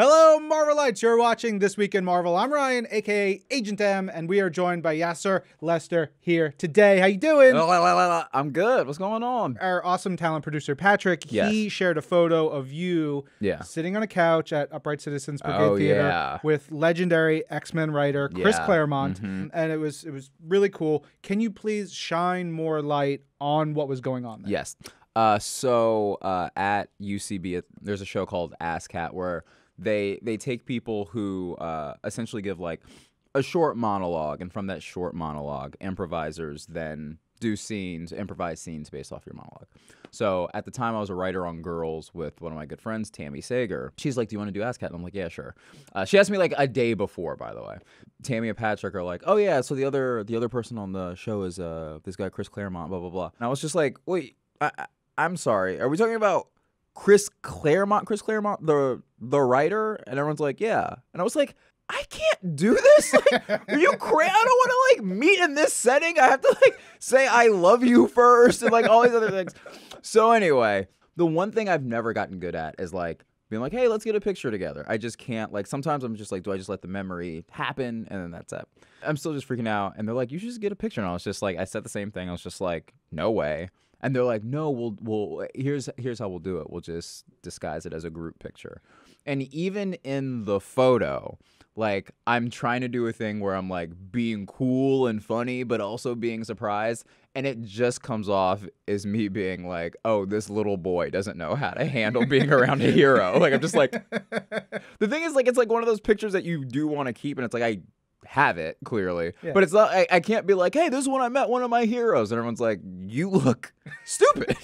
Hello, Marvelites. You're watching This Week in Marvel. I'm Ryan, aka Agent M, and we are joined by Yassir Lester here today. How you doing? I'm good. What's going on? Our awesome talent producer Patrick. Yes. He shared a photo of you Yeah. sitting on a couch at Upright Citizens Brigade Oh, Theater yeah. with legendary X-Men writer Chris Yeah. Claremont, Mhm. and it was it was really cool. Can you please shine more light on what was going on there? Yes. Uh, so uh, at UCB, there's a show called ASSSSCAT where they they take people who uh, essentially give like a short monologue, and from that short monologue, improvisers then do scenes, improvise scenes based off your monologue. So at the time, I was a writer on Girls with one of my good friends, Tammy Sagher. She's like, "Do you want to do ASSSSCAT?" And I'm like, "Yeah, sure." Uh, she asked me like a day before, by the way. Tammy and Patrick are like, "Oh yeah, so the other the other person on the show is uh this guy Chris Claremont, blah blah blah." And I was just like, "Wait, I, I, I'm sorry, are we talking about?" Chris Claremont, Chris Claremont, the the writer, and everyone's like, yeah, and I was like, I can't do this. Like, are you crazy? I don't want to like meet in this setting. I have to like say I love you first and like all these other things. So anyway, the one thing I've never gotten good at is like being like, hey, let's get a picture together. I just can't. Like sometimes I'm just like, do I just let the memory happen and then that's it? I'm still just freaking out, and they're like, you should just get a picture. And I was just like, I said the same thing. I was just like, no way. And they're like, no, we'll we'll here's here's how we'll do it. We'll just disguise it as a group picture. And even in the photo, like I'm trying to do a thing where I'm like being cool and funny, but also being surprised. And it just comes off as me being like, oh, this little boy doesn't know how to handle being around a hero. Like I'm just like the thing is like it's like one of those pictures that you do want to keep and it's like I have it clearly. Yeah. But it's not I, I can't be like, hey, this is when I met one of my heroes. And everyone's like, you look stupid.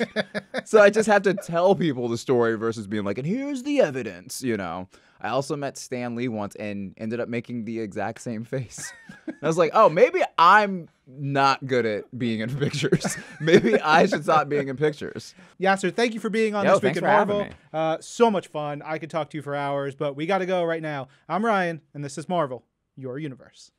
so I just have to tell people the story versus being like, and here's the evidence, you know. I also met Stan Lee once and ended up making the exact same face. I was like, oh, maybe I'm not good at being in pictures. maybe I should stop being in pictures. Yassir. thank you for being on Yo, This Week in Marvel. Uh, so much fun. I could talk to you for hours, but we got to go right now. I'm Ryan, and this is Marvel, your universe.